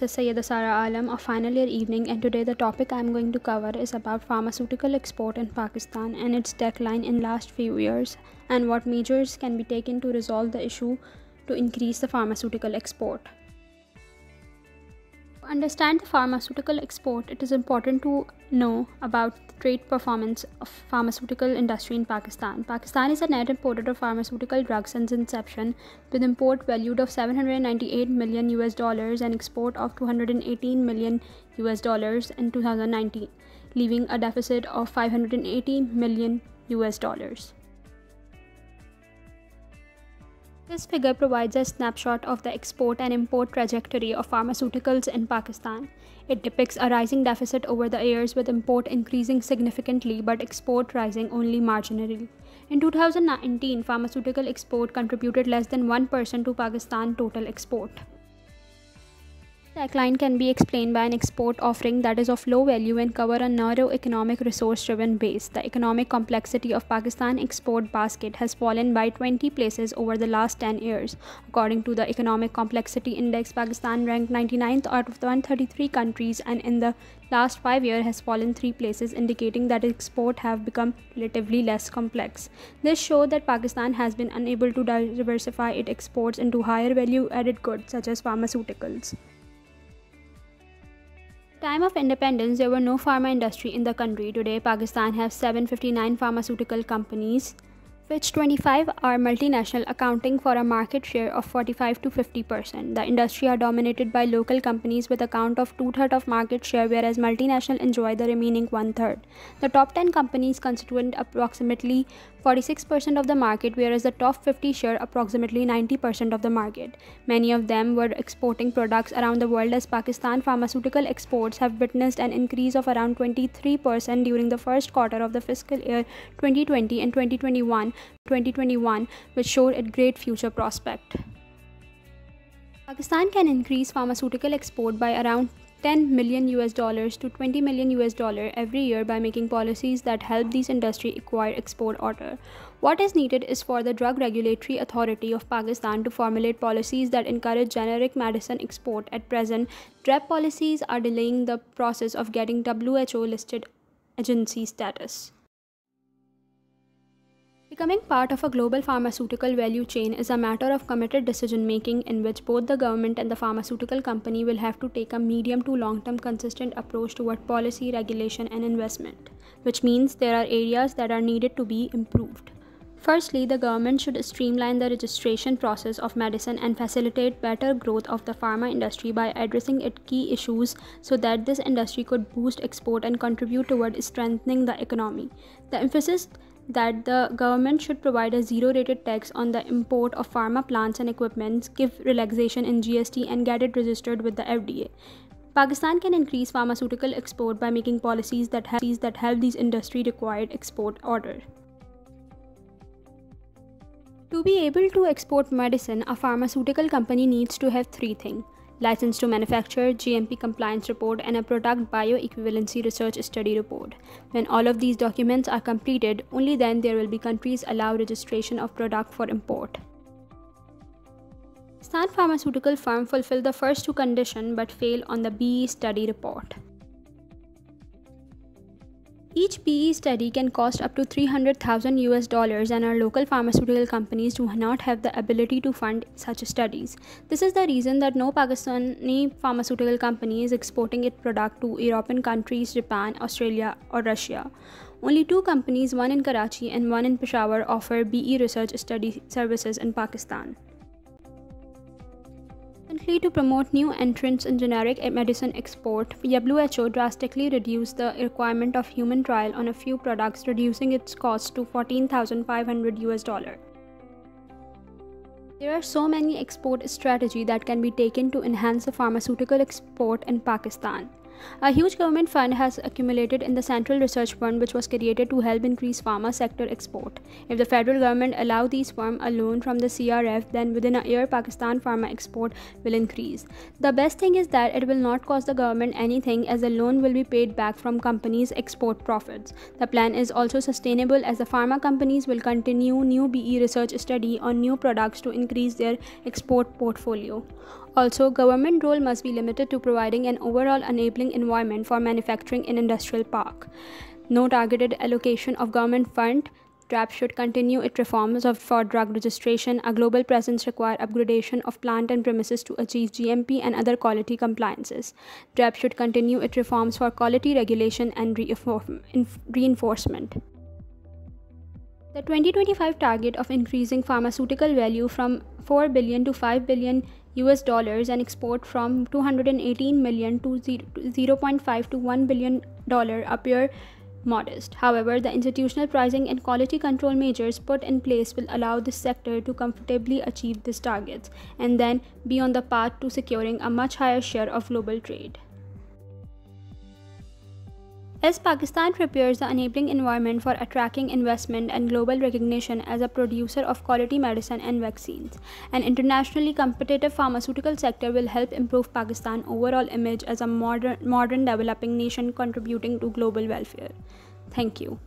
Is Syeda Sarah Alam of final year evening and today the topic I am going to cover is about pharmaceutical export in Pakistan and its decline in last few years and what measures can be taken to resolve the issue to increase the pharmaceutical export understand the pharmaceutical export, it is important to know about the trade performance of pharmaceutical industry in Pakistan. Pakistan is a net importer of pharmaceutical drugs since inception, with import valued of 798 million US dollars and export of 218 million US dollars in 2019, leaving a deficit of 580 million US dollars. This figure provides a snapshot of the export and import trajectory of pharmaceuticals in Pakistan. It depicts a rising deficit over the years with import increasing significantly but export rising only marginally. In 2019, pharmaceutical export contributed less than 1% to Pakistan total export decline can be explained by an export offering that is of low value and cover a narrow economic resource driven base. The economic complexity of Pakistan export basket has fallen by 20 places over the last 10 years. According to the Economic Complexity Index, Pakistan ranked 99th out of the 133 countries and in the last 5 years has fallen 3 places indicating that export have become relatively less complex. This shows that Pakistan has been unable to diversify its exports into higher value added goods such as pharmaceuticals time of independence, there were no pharma industry in the country. Today, Pakistan has 759 pharmaceutical companies, which 25 are multinational, accounting for a market share of 45 to 50 percent. The industry are dominated by local companies with a count of two thirds of market share, whereas multinational enjoy the remaining one third. The top 10 companies constitute approximately 46% of the market, whereas the top 50 share approximately 90% of the market. Many of them were exporting products around the world, as Pakistan pharmaceutical exports have witnessed an increase of around 23% during the first quarter of the fiscal year 2020 and 2021 2021, which showed a great future prospect. Pakistan can increase pharmaceutical export by around 10 million US dollars to 20 million US dollar every year by making policies that help these industry acquire export order. What is needed is for the Drug Regulatory Authority of Pakistan to formulate policies that encourage generic medicine export. At present, DRAP policies are delaying the process of getting WHO listed agency status. Becoming part of a global pharmaceutical value chain is a matter of committed decision making in which both the government and the pharmaceutical company will have to take a medium to long term consistent approach toward policy, regulation, and investment, which means there are areas that are needed to be improved. Firstly, the government should streamline the registration process of medicine and facilitate better growth of the pharma industry by addressing its key issues so that this industry could boost export and contribute toward strengthening the economy. The emphasis that the government should provide a zero rated tax on the import of pharma plants and equipment, give relaxation in GST, and get it registered with the FDA. Pakistan can increase pharmaceutical export by making policies that help, that help these industry required export order. To be able to export medicine, a pharmaceutical company needs to have three things license to manufacture, GMP compliance report, and a product bioequivalency research study report. When all of these documents are completed, only then there will be countries allow registration of product for import. Sun Pharmaceutical Firm fulfilled the first two conditions but failed on the BE study report. Each BE study can cost up to 300,000 US dollars and our local pharmaceutical companies do not have the ability to fund such studies. This is the reason that no Pakistani pharmaceutical company is exporting its product to European countries, Japan, Australia or Russia. Only two companies, one in Karachi and one in Peshawar, offer BE research study services in Pakistan. Recently, to promote new entrants in generic medicine export, WHO drastically reduced the requirement of human trial on a few products, reducing its cost to 14,500 US dollar. There are so many export strategies that can be taken to enhance the pharmaceutical export in Pakistan. A huge government fund has accumulated in the Central Research Fund, which was created to help increase pharma sector export. If the federal government allow these firms a loan from the CRF, then within a year, Pakistan pharma export will increase. The best thing is that it will not cost the government anything as the loan will be paid back from companies' export profits. The plan is also sustainable as the pharma companies will continue new BE research study on new products to increase their export portfolio. Also, government role must be limited to providing an overall enabling environment for manufacturing in industrial park. No targeted allocation of government fund. DRAP should continue its reforms of, for drug registration. A global presence require upgradation of plant and premises to achieve GMP and other quality compliances. DRAP should continue its reforms for quality regulation and reinforcement. The 2025 target of increasing pharmaceutical value from 4 billion to 5 billion US dollars and export from 218 million to 0.5 to 1 billion dollar appear modest. However, the institutional pricing and quality control measures put in place will allow this sector to comfortably achieve these targets and then be on the path to securing a much higher share of global trade. As Pakistan prepares the enabling environment for attracting investment and global recognition as a producer of quality medicine and vaccines, an internationally competitive pharmaceutical sector will help improve Pakistan's overall image as a modern, modern developing nation contributing to global welfare. Thank you.